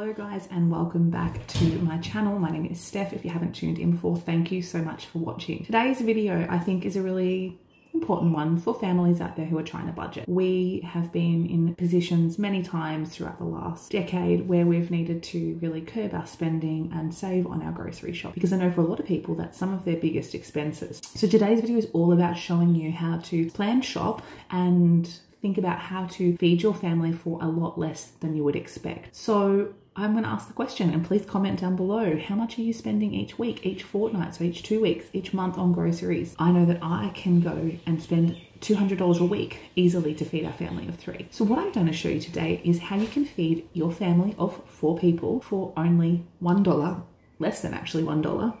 Hello guys and welcome back to my channel. My name is Steph. If you haven't tuned in before, thank you so much for watching. Today's video I think is a really important one for families out there who are trying to budget. We have been in positions many times throughout the last decade where we've needed to really curb our spending and save on our grocery shop because I know for a lot of people that's some of their biggest expenses. So today's video is all about showing you how to plan shop and think about how to feed your family for a lot less than you would expect. So I'm going to ask the question and please comment down below. How much are you spending each week, each fortnight, so each two weeks, each month on groceries? I know that I can go and spend $200 a week easily to feed our family of three. So what I'm going to show you today is how you can feed your family of four people for only $1, less than actually $1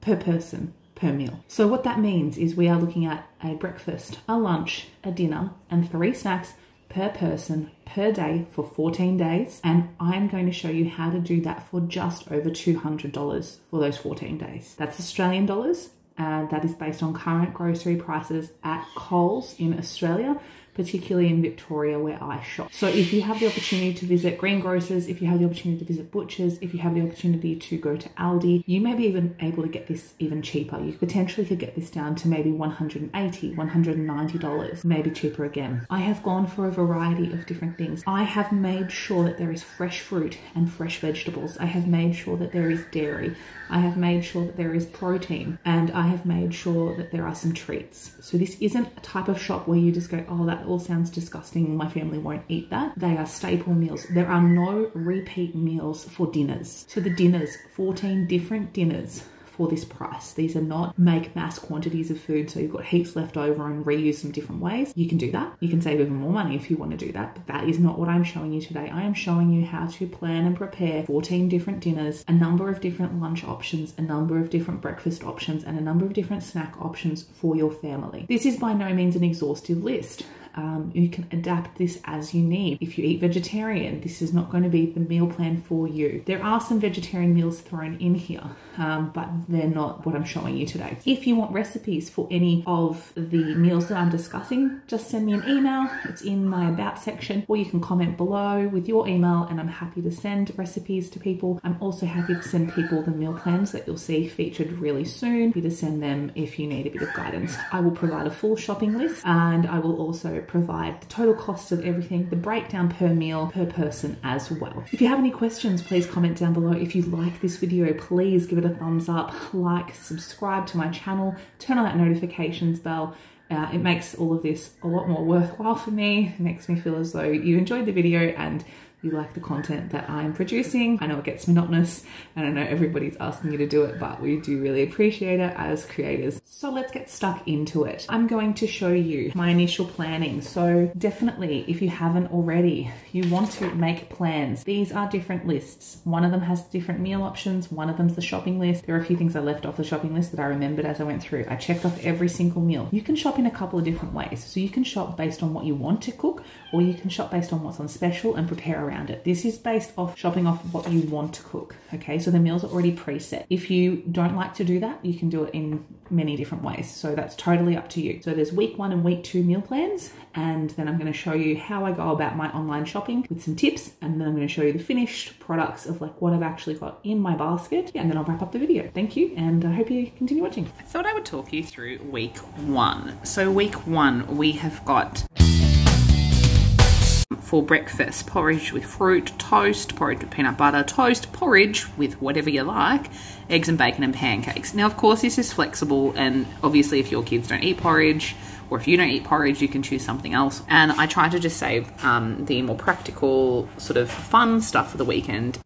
per person per meal. So what that means is we are looking at a breakfast, a lunch, a dinner, and three snacks per person per day for 14 days. And I'm going to show you how to do that for just over $200 for those 14 days. That's Australian dollars. And that is based on current grocery prices at Coles in Australia particularly in Victoria where I shop. So if you have the opportunity to visit greengrocers, if you have the opportunity to visit butchers, if you have the opportunity to go to Aldi, you may be even able to get this even cheaper. You potentially could get this down to maybe $180, 190 dollars, maybe cheaper again. I have gone for a variety of different things. I have made sure that there is fresh fruit and fresh vegetables. I have made sure that there is dairy. I have made sure that there is protein and I have made sure that there are some treats. So this isn't a type of shop where you just go, oh, that all sounds disgusting. My family won't eat that. They are staple meals. There are no repeat meals for dinners. So the dinners, 14 different dinners for this price. These are not make mass quantities of food so you've got heaps left over and reuse them different ways. You can do that. You can save even more money if you want to do that, but that is not what I'm showing you today. I am showing you how to plan and prepare 14 different dinners, a number of different lunch options, a number of different breakfast options, and a number of different snack options for your family. This is by no means an exhaustive list. Um, you can adapt this as you need. If you eat vegetarian, this is not going to be the meal plan for you. There are some vegetarian meals thrown in here, um, but they're not what I'm showing you today. If you want recipes for any of the meals that I'm discussing, just send me an email. It's in my about section, or you can comment below with your email, and I'm happy to send recipes to people. I'm also happy to send people the meal plans that you'll see featured really soon. Happy to send them if you need a bit of guidance. I will provide a full shopping list, and I will also provide the total cost of everything, the breakdown per meal per person as well. If you have any questions, please comment down below. If you like this video, please give it a thumbs up, like, subscribe to my channel, turn on that notifications bell. Uh, it makes all of this a lot more worthwhile for me. It makes me feel as though you enjoyed the video and you like the content that I'm producing. I know it gets monotonous and I know everybody's asking you to do it, but we do really appreciate it as creators. So let's get stuck into it. I'm going to show you my initial planning. So definitely, if you haven't already, you want to make plans. These are different lists. One of them has different meal options. One of them's the shopping list. There are a few things I left off the shopping list that I remembered as I went through. I checked off every single meal. You can shop in a couple of different ways. So you can shop based on what you want to cook, or you can shop based on what's on special and prepare around it. This is based off shopping off what you want to cook. Okay, so the meals are already preset. If you don't like to do that, you can do it in many different ways. So that's totally up to you. So there's week one and week two meal plans, and then I'm going to show you how I go about my online shopping with some tips, and then I'm going to show you the finished products of like what I've actually got in my basket, yeah, and then I'll wrap up the video. Thank you, and I hope you continue watching. I thought I would talk you through week one. So week one, we have got for breakfast. Porridge with fruit, toast, porridge with peanut butter, toast, porridge with whatever you like, eggs and bacon and pancakes. Now, of course, this is flexible, and obviously, if your kids don't eat porridge, or if you don't eat porridge, you can choose something else. And I try to just save um, the more practical, sort of fun stuff for the weekend.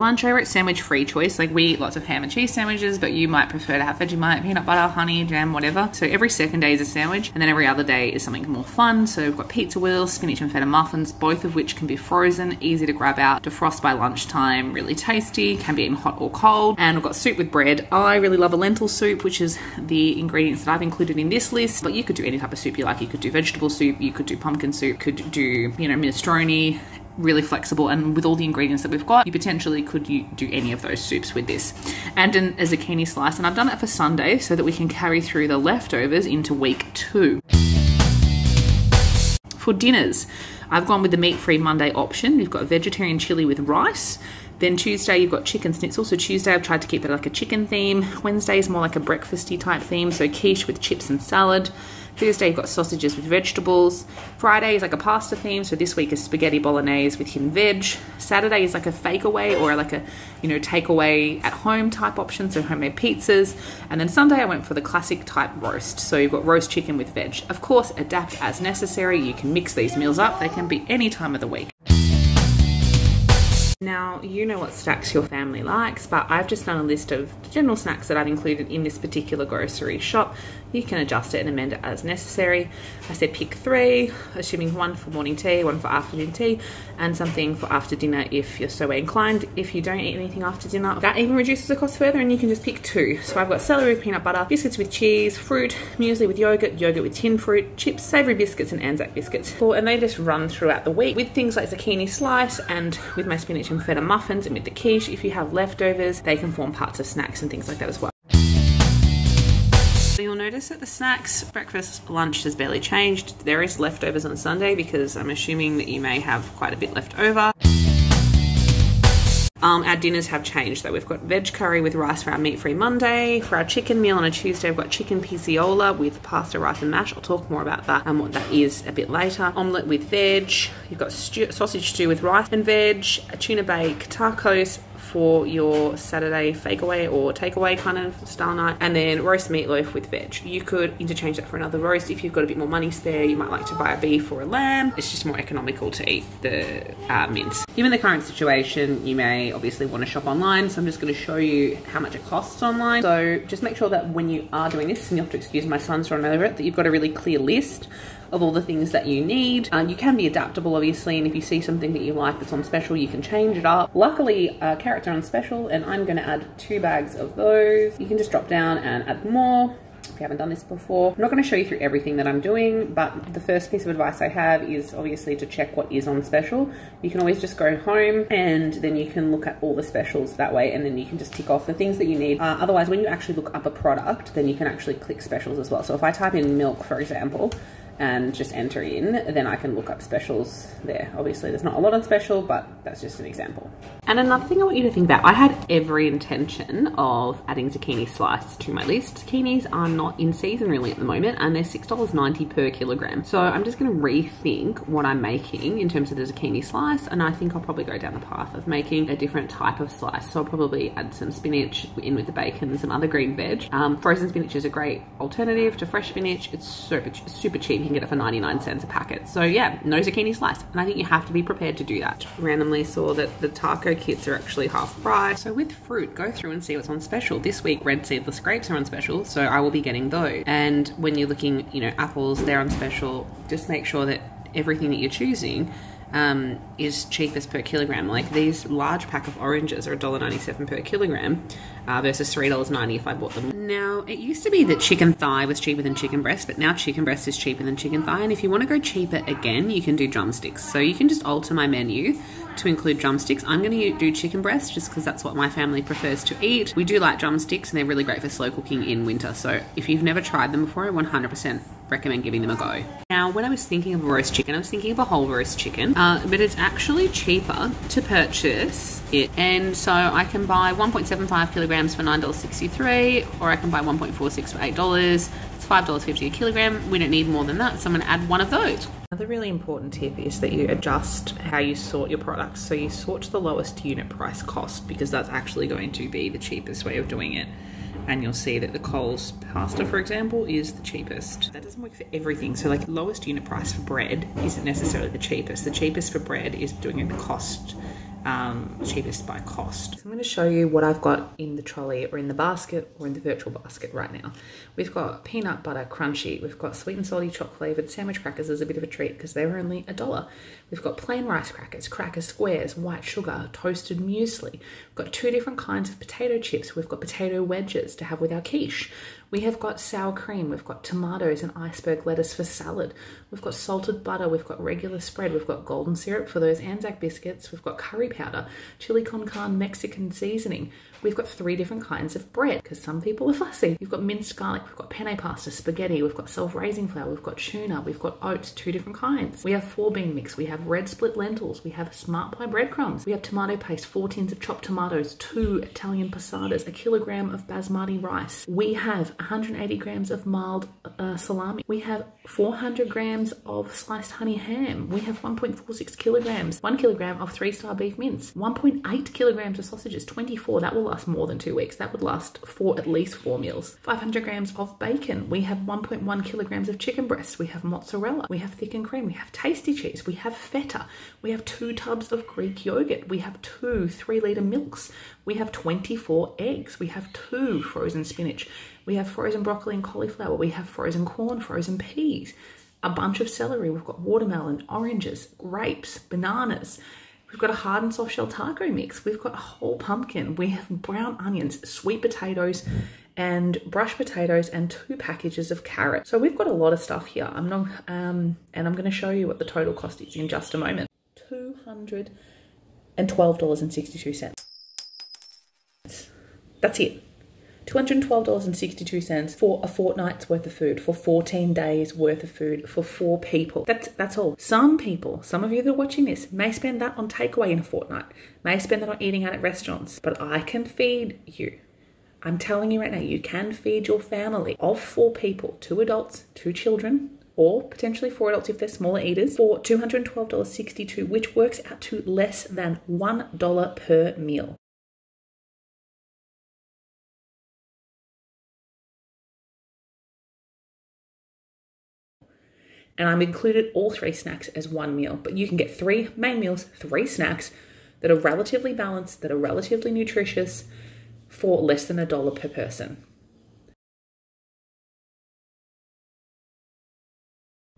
Lunch, I wrote sandwich free choice. Like we eat lots of ham and cheese sandwiches, but you might prefer to have Vegemite, peanut butter, honey, jam, whatever. So every second day is a sandwich, and then every other day is something more fun. So we've got pizza wheels, spinach and feta muffins, both of which can be frozen, easy to grab out, defrost by lunchtime, really tasty, can be eaten hot or cold. And we've got soup with bread. I really love a lentil soup, which is the ingredients that I've included in this list, but you could do any type of soup you like. You could do vegetable soup, you could do pumpkin soup, could do, you know, minestrone, really flexible and with all the ingredients that we've got you potentially could do any of those soups with this and an, a zucchini slice and I've done it for Sunday so that we can carry through the leftovers into week two for dinners I've gone with the meat free Monday option. We've got vegetarian chili with rice. Then Tuesday, you've got chicken schnitzel. So Tuesday, I've tried to keep it like a chicken theme. Wednesday is more like a breakfasty type theme. So quiche with chips and salad. Thursday, you've got sausages with vegetables. Friday is like a pasta theme. So this week is spaghetti bolognese with hidden veg. Saturday is like a fake away or like a, you know, takeaway at home type option. So homemade pizzas. And then Sunday, I went for the classic type roast. So you've got roast chicken with veg. Of course, adapt as necessary. You can mix these meals up. They can be any time of the week. Now, you know what snacks your family likes, but I've just done a list of general snacks that I've included in this particular grocery shop. You can adjust it and amend it as necessary. I said pick three, assuming one for morning tea, one for afternoon tea, and something for after dinner if you're so inclined. If you don't eat anything after dinner, that even reduces the cost further and you can just pick two. So I've got celery with peanut butter, biscuits with cheese, fruit, muesli with yogurt, yogurt with tin fruit, chips, savory biscuits, and Anzac biscuits. And they just run throughout the week with things like zucchini slice and with my spinach and feta muffins and with the quiche. If you have leftovers, they can form parts of snacks and things like that as well. Notice that the snacks, breakfast, lunch has barely changed. There is leftovers on Sunday because I'm assuming that you may have quite a bit left over. Um, our dinners have changed though. We've got veg curry with rice for our meat free Monday. For our chicken meal on a Tuesday, we've got chicken pizziola with pasta, rice, and mash. I'll talk more about that and what that is a bit later. Omelette with veg. You've got stew, sausage stew with rice and veg, a tuna bake, tacos, for your Saturday fake away or takeaway kind of style night, and then roast meatloaf with veg. You could interchange that for another roast if you've got a bit more money spare. You might like to buy a beef or a lamb. It's just more economical to eat the uh, mince. Given the current situation, you may obviously want to shop online, so I'm just going to show you how much it costs online. So just make sure that when you are doing this, and you have to excuse my son's run over it, that you've got a really clear list of all the things that you need. Uh, you can be adaptable, obviously, and if you see something that you like that's on special, you can change it up. Luckily, uh, carrots are on special, and I'm going to add two bags of those. You can just drop down and add more if you haven't done this before. I'm not going to show you through everything that I'm doing, but the first piece of advice I have is obviously to check what is on special. You can always just go home and then you can look at all the specials that way and then you can just tick off the things that you need. Uh, otherwise, when you actually look up a product, then you can actually click specials as well. So if I type in milk, for example, and just enter in, then I can look up specials there. Obviously, there's not a lot on special, but that's just an example. And another thing I want you to think about, I had every intention of adding zucchini slice to my list. Zucchinis are not in season really at the moment, and they're $6.90 per kilogram. So I'm just gonna rethink what I'm making in terms of the zucchini slice, and I think I'll probably go down the path of making a different type of slice. So I'll probably add some spinach in with the bacon some other green veg. Um, frozen spinach is a great alternative to fresh spinach. It's super, super cheap you can get it for 99 cents a packet. So yeah, no zucchini slice. And I think you have to be prepared to do that. Randomly saw that the taco kits are actually half price. So with fruit, go through and see what's on special. This week, red seedless grapes are on special, so I will be getting those. And when you're looking, you know, apples, they're on special. Just make sure that everything that you're choosing um, is cheapest per kilogram. Like these large pack of oranges are $1.97 per kilogram uh, versus $3.90 if I bought them. Now, it used to be that chicken thigh was cheaper than chicken breast, but now chicken breast is cheaper than chicken thigh. And if you want to go cheaper again, you can do drumsticks. So you can just alter my menu to include drumsticks. I'm going to do chicken breast just because that's what my family prefers to eat. We do like drumsticks and they're really great for slow cooking in winter. So if you've never tried them before, I 100% recommend giving them a go. Now, when I was thinking of roast chicken, I was thinking of a whole roast chicken, uh, but it's actually cheaper to purchase it. And so I can buy 1.75 kilograms for $9.63, or I can buy 1.46 for $8. It's $5.50 a kilogram. We don't need more than that, so I'm going to add one of those. Another really important tip is that you adjust how you sort your products. So you sort to the lowest unit price cost because that's actually going to be the cheapest way of doing it and you'll see that the Coles pasta, for example, is the cheapest. That doesn't work for everything. So like lowest unit price for bread isn't necessarily the cheapest. The cheapest for bread is doing it the cost um, cheapest by cost. So I'm going to show you what I've got in the trolley or in the basket or in the virtual basket right now. We've got peanut butter crunchy. We've got sweet and salty chocolate flavored sandwich crackers as a bit of a treat because they're only a dollar. We've got plain rice crackers, cracker squares, white sugar, toasted muesli. We've got two different kinds of potato chips. We've got potato wedges to have with our quiche. We have got sour cream, we've got tomatoes and iceberg lettuce for salad. We've got salted butter, we've got regular spread, we've got golden syrup for those Anzac biscuits, we've got curry powder, chili con carne Mexican seasoning. We've got three different kinds of bread because some people are fussy. We've got minced garlic, we've got penne pasta, spaghetti, we've got self-raising flour, we've got tuna, we've got oats, two different kinds. We have four bean mix, we have red split lentils, we have Smart Buy breadcrumbs, we have tomato paste, four tins of chopped tomatoes, two Italian passatas, a kilogram of basmati rice. We have 180 grams of mild uh, salami. We have 400 grams of sliced honey ham. We have 1.46 kilograms, one kilogram of three star beef mince, 1.8 kilograms of sausages, 24. That will last more than two weeks. That would last for at least four meals. 500 grams of bacon. We have 1.1 kilograms of chicken breasts. We have mozzarella. We have thickened cream. We have tasty cheese. We have feta. We have two tubs of Greek yogurt. We have two three litre milks. We have 24 eggs. We have two frozen spinach. We have frozen broccoli and cauliflower. We have frozen corn, frozen peas, a bunch of celery. We've got watermelon, oranges, grapes, bananas. We've got a hard and soft shell taco mix. We've got a whole pumpkin. We have brown onions, sweet potatoes, and brush potatoes and two packages of carrots. So we've got a lot of stuff here. I'm not, um, and I'm going to show you what the total cost is in just a moment. $212.62. That's it. $212.62 for a fortnight's worth of food, for 14 days worth of food for four people. That's that's all. Some people, some of you that are watching this, may spend that on takeaway in a fortnight, may spend that on eating out at restaurants, but I can feed you. I'm telling you right now, you can feed your family of four people, two adults, two children, or potentially four adults if they're smaller eaters, for $212.62, which works out to less than $1 per meal. And I'm included all three snacks as one meal. But you can get three main meals, three snacks that are relatively balanced, that are relatively nutritious for less than a dollar per person.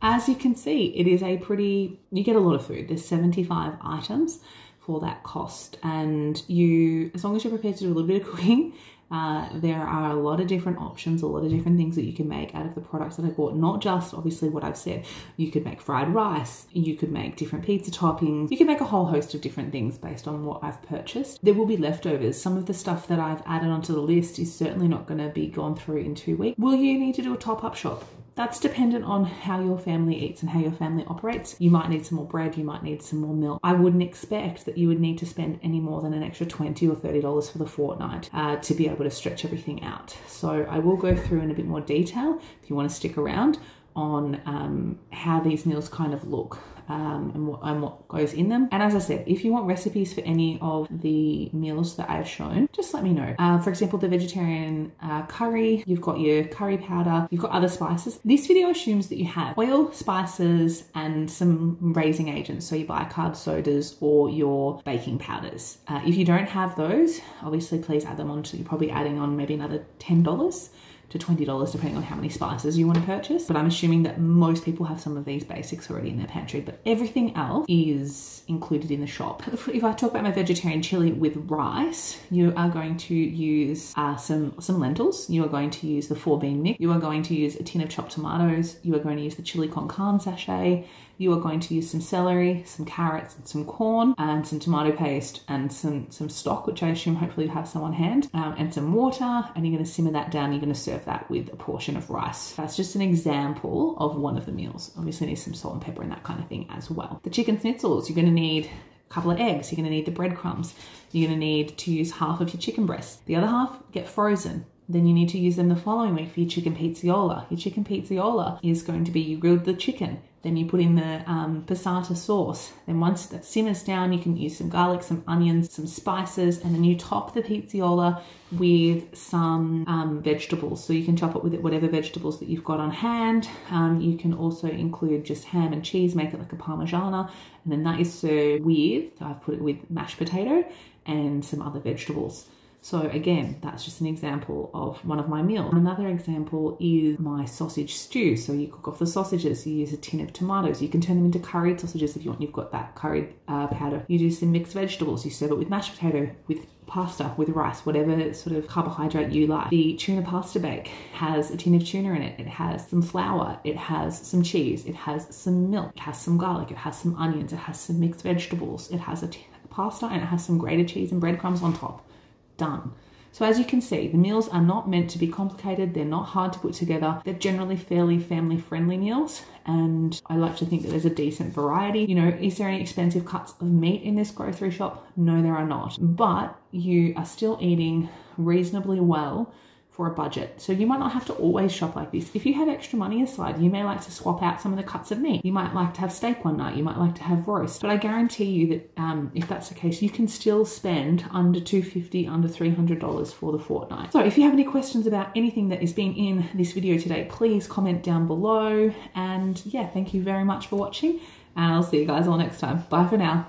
As you can see, it is a pretty, you get a lot of food. There's 75 items for that cost. And you, as long as you're prepared to do a little bit of cooking, uh, there are a lot of different options, a lot of different things that you can make out of the products that I bought. Not just obviously what I've said. You could make fried rice, you could make different pizza toppings, you can make a whole host of different things based on what I've purchased. There will be leftovers. Some of the stuff that I've added onto the list is certainly not going to be gone through in two weeks. Will you need to do a top up shop? That's dependent on how your family eats and how your family operates. You might need some more bread, you might need some more milk. I wouldn't expect that you would need to spend any more than an extra 20 or $30 for the fortnight uh, to be able to stretch everything out. So I will go through in a bit more detail if you want to stick around on um, how these meals kind of look um, and, what, and what goes in them. And as I said, if you want recipes for any of the meals that I've shown, just let me know. Uh, for example, the vegetarian uh, curry, you've got your curry powder, you've got other spices. This video assumes that you have oil, spices, and some raising agents. So your bicarb sodas or your baking powders. Uh, if you don't have those, obviously please add them on. To, you're probably adding on maybe another $10 to $20 depending on how many spices you want to purchase. But I'm assuming that most people have some of these basics already in their pantry, but everything else is included in the shop. If I talk about my vegetarian chili with rice, you are going to use uh, some, some lentils, you are going to use the four bean mix, you are going to use a tin of chopped tomatoes, you are going to use the chili con carne sachet, you are going to use some celery, some carrots, and some corn, and some tomato paste, and some, some stock, which I assume hopefully you have some on hand, um, and some water, and you're going to simmer that down. You're going to serve that with a portion of rice. That's just an example of one of the meals. Obviously, need some salt and pepper and that kind of thing as well. The chicken schnitzels, you're going to need a couple of eggs, you're going to need the breadcrumbs, you're going to need to use half of your chicken breast. The other half, get frozen. Then you need to use them the following week for your chicken pizziola. Your chicken pizziola is going to be you grilled the chicken, then you put in the um, passata sauce. Then once that simmers down, you can use some garlic, some onions, some spices, and then you top the pizziola with some um, vegetables. So you can chop it with whatever vegetables that you've got on hand. Um, you can also include just ham and cheese, make it like a parmigiana, and then that is served with, I've put it with mashed potato and some other vegetables. So again, that's just an example of one of my meals. Another example is my sausage stew. So you cook off the sausages, you use a tin of tomatoes. You can turn them into curried sausages if you want. You've got that curried uh, powder. You do some mixed vegetables. You serve it with mashed potato, with pasta, with rice, whatever sort of carbohydrate you like. The tuna pasta bake has a tin of tuna in it. It has some flour. It has some cheese. It has some milk. It has some garlic. It has some onions. It has some mixed vegetables. It has a pasta and it has some grated cheese and breadcrumbs on top done. So as you can see, the meals are not meant to be complicated. They're not hard to put together. They're generally fairly family friendly meals. And I like to think that there's a decent variety. You know, is there any expensive cuts of meat in this grocery shop? No, there are not. But you are still eating reasonably well for a budget. So you might not have to always shop like this. If you have extra money aside, you may like to swap out some of the cuts of meat. You might like to have steak one night. You might like to have roast. But I guarantee you that um, if that's the case, you can still spend under 250 under $300 for the fortnight. So if you have any questions about anything that is being in this video today, please comment down below. And yeah, thank you very much for watching. And I'll see you guys all next time. Bye for now.